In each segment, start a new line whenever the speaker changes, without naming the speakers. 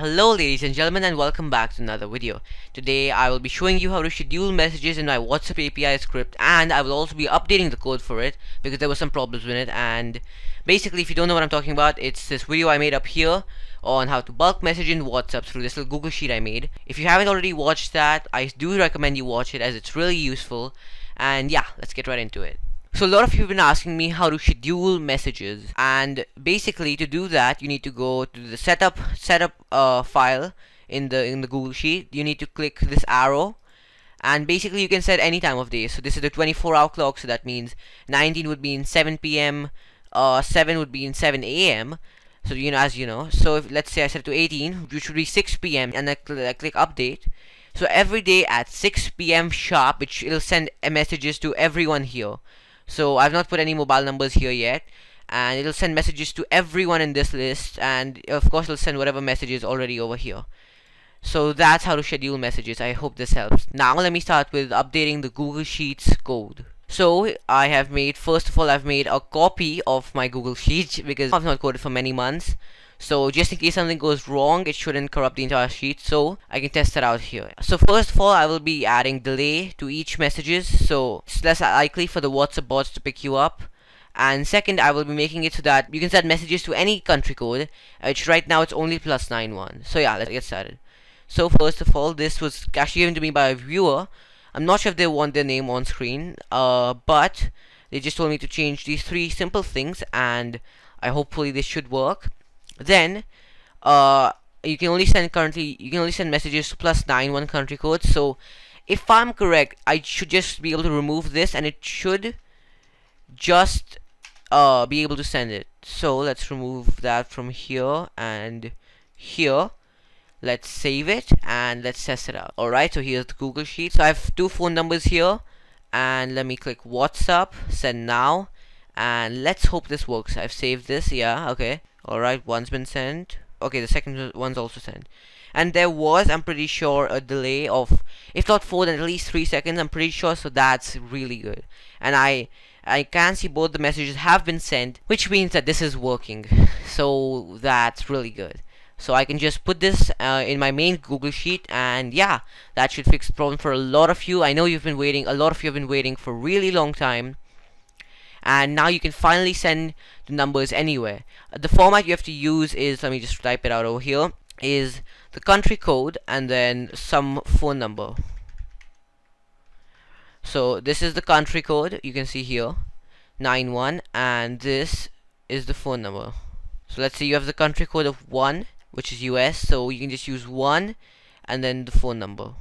Hello ladies and gentlemen and welcome back to another video. Today I will be showing you how to schedule messages in my WhatsApp API script and I will also be updating the code for it because there were some problems with it and basically if you don't know what I'm talking about it's this video I made up here on how to bulk message in WhatsApp through this little Google Sheet I made. If you haven't already watched that I do recommend you watch it as it's really useful and yeah let's get right into it. So a lot of you have been asking me how to schedule messages and basically to do that you need to go to the setup setup uh, file in the in the Google Sheet you need to click this arrow and basically you can set any time of day so this is the 24 hour clock so that means 19 would be in 7 p.m. Uh, 7 would be in 7 a.m. so you know as you know so if, let's say I set it to 18 which would be 6 p.m. and I, cl I click update so every day at 6 p.m. sharp it will send messages to everyone here so I've not put any mobile numbers here yet and it'll send messages to everyone in this list and of course it'll send whatever messages already over here. So that's how to schedule messages. I hope this helps. Now let me start with updating the Google Sheets code. So I have made first of all I've made a copy of my Google Sheets because I've not coded for many months so just in case something goes wrong it shouldn't corrupt the entire sheet. So I can test it out here. So first of all I will be adding delay to each messages. So it's less likely for the WhatsApp bots to pick you up. And second I will be making it so that you can send messages to any country code which right now it's only plus 91 so yeah let's get started. So first of all this was actually given to me by a viewer. I'm not sure if they want their name on screen uh, but they just told me to change these three simple things and I hopefully this should work then uh you can only send currently you can only send messages plus 9 one country code. So if I'm correct I should just be able to remove this and it should just uh be able to send it. So let's remove that from here and here. Let's save it and let's test it out. Alright so here's the Google Sheet. So I have two phone numbers here and let me click WhatsApp send now and let's hope this works. I've saved this yeah okay Alright, one's been sent. Okay, the second one's also sent. And there was, I'm pretty sure, a delay of, if not four, then at least three seconds. I'm pretty sure, so that's really good. And I, I can see both the messages have been sent, which means that this is working. So that's really good. So I can just put this uh, in my main Google Sheet and yeah, that should fix the problem for a lot of you. I know you've been waiting, a lot of you have been waiting for really long time and now you can finally send the numbers anywhere. The format you have to use is let me just type it out over here is the country code and then some phone number. So this is the country code you can see here 91 and this is the phone number. So let's say you have the country code of 1 which is US so you can just use 1 and then the phone number.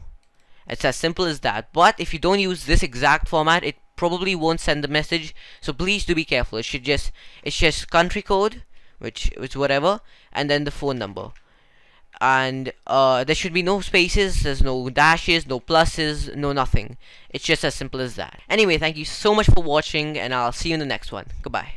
It's as simple as that but if you don't use this exact format it probably won't send the message. So please do be careful. It should just it's just country code which is whatever and then the phone number. And uh, there should be no spaces there's no dashes no pluses no nothing. It's just as simple as that. Anyway thank you so much for watching and I'll see you in the next one. Goodbye